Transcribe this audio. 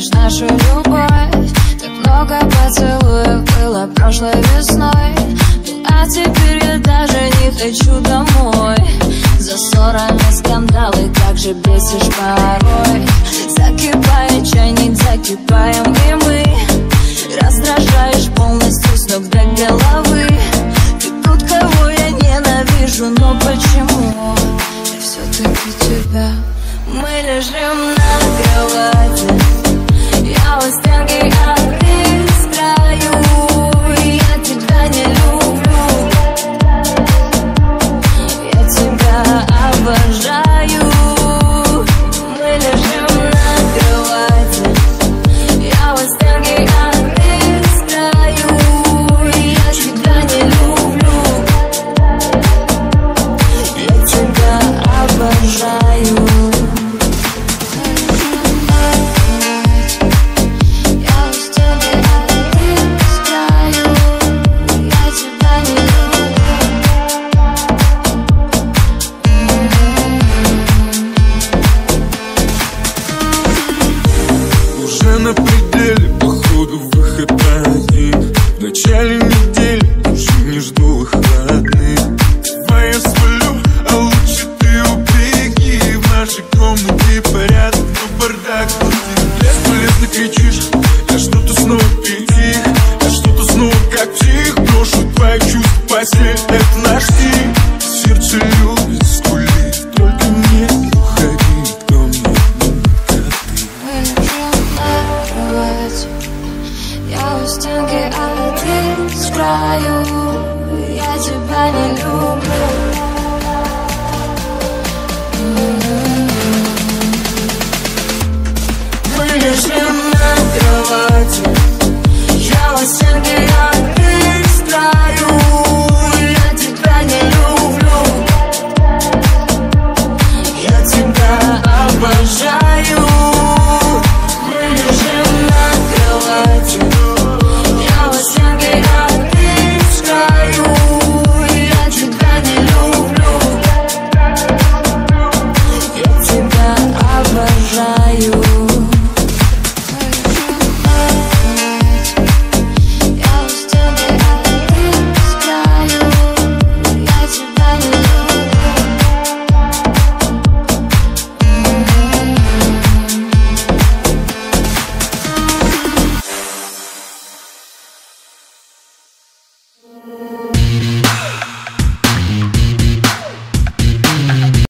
лишь нашу любовь. Так много поцелуев было прошлой весной. А теперь я даже не хочу домой. За ссорами скандалы, как же бесишь порой. Закипает чайник, закипаем и мы. Раздражаешь полностью с ног до головы. Ты тот, кого я ненавижу, но почему? Все-таки тебя мы лежим на кровати. I was thinking of бесполезно кричишь Я что-то снова притих Я а что-то снова как тих, Брошу твои чувства постель Это наш стиль Сердце любит, скулит Только не уходи ко мне. Только ты Вылежу Я у стенки, а ты с краю. Я тебя не люблю. Música